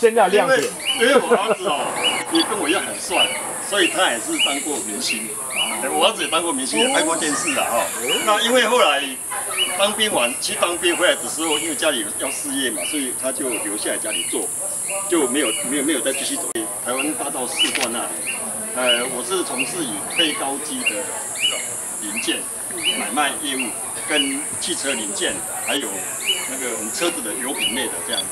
炫耀亮点。因为我儿子哦，也跟我一样很帅，所以他也是当过明星。我儿子也当过明星，也拍过电视的哈。那因为后来当兵完，去当兵回来的时候，因为家里要事业嘛，所以他就留下来家里做，就没有没有没有再继续走台湾大道四段那里。呃，我是从事以非高机的零件买卖业务，跟汽车零件，还有那个我们车子的油品类的这样子。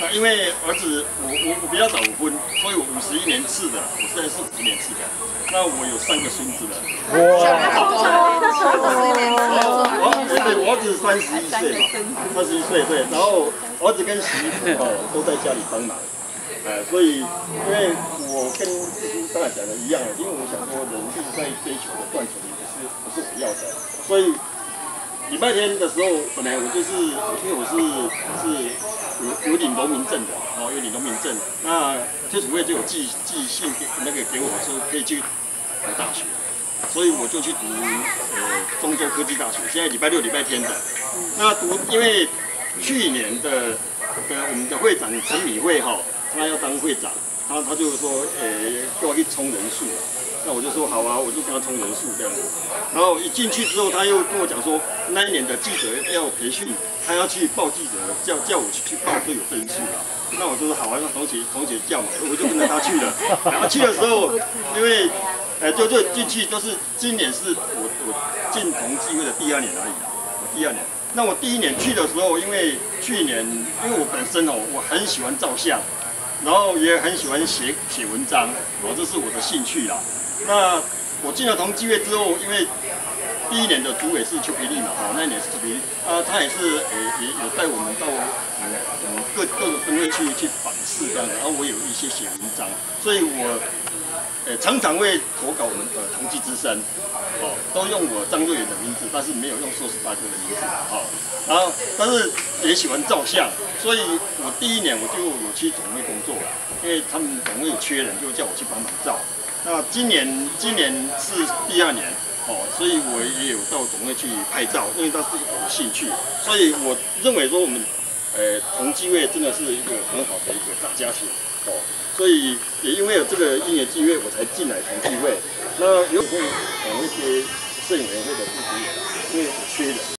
那因为儿子我我我比较早婚，所以我五十一年次的，我现在是五十年次的。那我有三个孙子了。哇！我对我儿子三十一岁嘛，三十一岁对，然后儿子跟媳妇哦都在家里帮忙。呃，所以因为我跟刚才讲的一样，因为我想说人就是在追求的赚钱，不是不是我要的，所以礼拜天的时候，本来我就是因为我是是有有领农民证的，哦，有领农民证，那特主会就有寄寄信给那个给我说可以去读大学，所以我就去读呃中州科技大学，现在礼拜六礼拜天的，那读因为去年的呃我们的会长陈米慧哈。他要当会长，他他就是说，呃要去冲人数，那我就说好啊，我就跟他充人数这样子。然后一进去之后，他又跟我讲说，那一年的记者要培训，他要去报记者，叫叫我去去报都有分数啊。那我就说好啊，那同学同学叫嘛，我就跟着他去了。然后去的时候，因为，呃，就就进去都是今年是我我进同济会的第二年而已，我第二年。那我第一年去的时候，因为去年因为我本身哦，我很喜欢照相。然后也很喜欢写写文章，我，这是我的兴趣啦。那我进了同济会之后，因为第一年的主委是邱培丽嘛，哦，那一年是邱培丽，啊，他也是呃也有带我们到嗯嗯各各个分会去去访视这样的，然后我有一些写文章，所以我呃常常会投稿我们的同济之声，哦，都用我张瑞元的名字，但是没有用硕士大哥的名字，哦，然后但是也喜欢照相。所以我第一年我就有去总会工作了，因为他们总会有缺人，就叫我去帮忙照。那今年今年是第二年哦，所以我也有到总会去拍照，因为那是我的兴趣。所以我认为说我们呃同机会真的是一个很好的一个大家庭哦，所以也因为有这个音乐机会，我才进来同机会。那有会找一些摄影委员会的副主任，因为缺人。